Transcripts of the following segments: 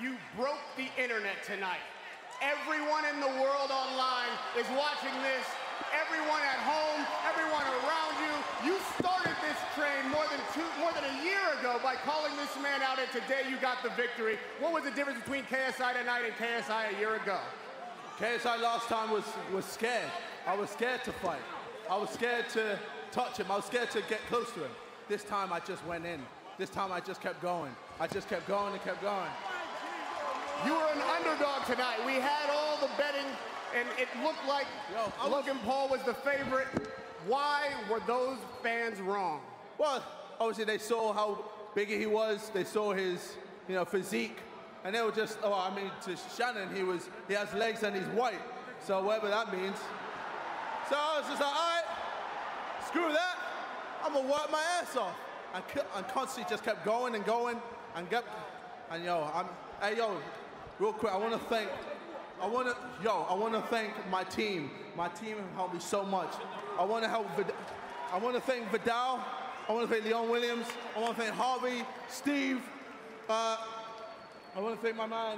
You broke the internet tonight. Everyone in the world online is watching this. Everyone at home, everyone around you. You started this train more than two, more than a year ago by calling this man out, and today you got the victory. What was the difference between KSI tonight and KSI a year ago? KSI last time was was scared. I was scared to fight. I was scared to touch him. I was scared to get close to him. This time I just went in. This time I just kept going. I just kept going and kept going. You were an underdog tonight. We had all the betting, and it looked like Yo, Logan Paul was the favorite. Why were those fans wrong? Well, obviously they saw how big he was. They saw his, you know, physique, and they were just. Oh, I mean, to Shannon, he was. He has legs and he's white. So whatever that means. So I was just like, all right, screw that. I'm gonna work my ass off, and, and constantly just kept going and going and kept. And yo, I'm. Hey yo, real quick, I want to thank. I want to, yo, I want to thank my team. My team have helped me so much. I want to help. Vid- I want to thank Viddal. I want to thank Leon Williams. I want to thank Harvey, Steve. Uh, I want to thank my man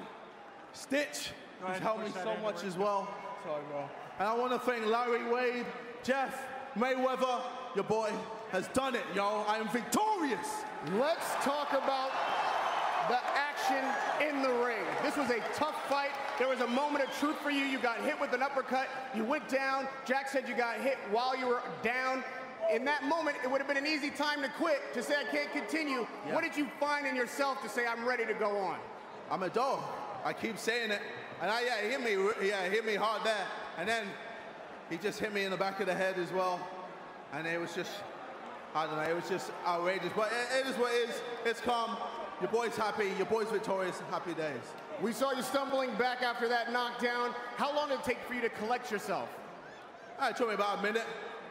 Stitch, who's helped me so much as well. Sorry, bro. And I want to thank Larry Wade, Jeff, Mayweather. Your boy has done it, yo. I am victorious. Let's talk about the action in the ring. This was a tough fight. There was a moment of truth for you. You got hit with an uppercut. You went down. Jack said you got hit while you were down. In that moment, it would have been an easy time to quit, to say, I can't continue. Yeah. What did you find in yourself to say, I'm ready to go on? I'm a dog. I keep saying it. And I, yeah, hit me, yeah, hit me hard there. And then he just hit me in the back of the head as well. And it was just, I don't know, it was just outrageous. But it, it is what it is. It's calm. Your boy's happy. Your boy's victorious. Happy days. We saw you stumbling back after that knockdown. How long did it take for you to collect yourself? Uh, It took me about a minute,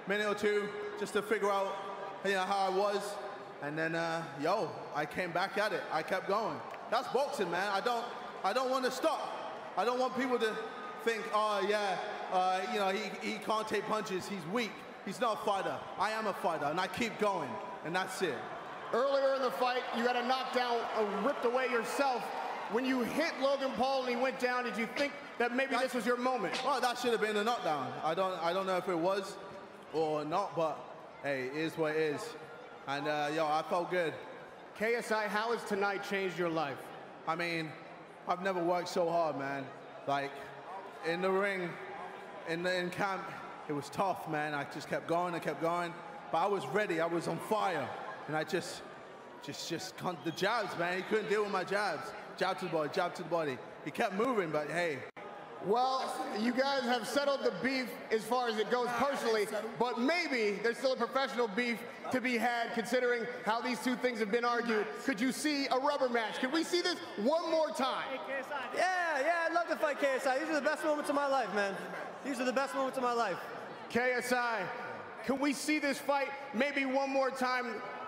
minute or two, just to figure out, you know, how I was. And then, uh, yo, I came back at it. I kept going. That's boxing, man. I don't, I don't want to stop. I don't want people to think, oh yeah, uh, you know, he, he can't take punches. He's weak. He's not a fighter. I am a fighter, and I keep going, and that's it. Earlier in the fight, you got a knockdown, uh, ripped away yourself. When you hit Logan Paul and he went down, did you think that maybe this was your moment? Well, that should have been a knockdown. I don't, I don't know if it was or not, but hey, it is what it is. And uh, yo, I felt good. KSI, how has tonight changed your life? I mean, I've never worked so hard, man. Like in the ring, in the in camp, it was tough, man. I just kept going I kept going, but I was ready. I was on fire, and I just, just, just con- the jabs, man. He couldn't deal with my jabs. Jab to the body, jab to the body. He kept moving, but hey, Well, you guys have settled the beef as far as it goes ah, personally, but maybe there's still a professional beef to be had considering how these two things have been argued. Could you see a rubber match? Could we see this one more time? Yeah, yeah, I'd love to fight KSI. These are the best moments of my life, man. These are the best moments of my life. KSI, can we see this fight maybe one more time?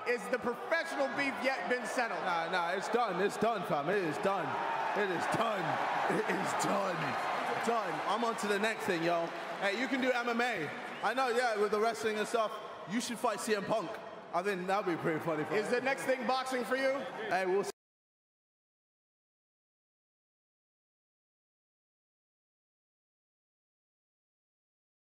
Is the professional beef yet been settled? nah, nah, it's done. It's done, fam. It is done. It is done. It is done. Done. I'm on to the next thing, yo. Hey, you can do MMA. I know, yeah, with the wrestling and stuff. You should fight CM Punk. I think that'd be pretty funny. For Is the next thing boxing for you? Hey, we'll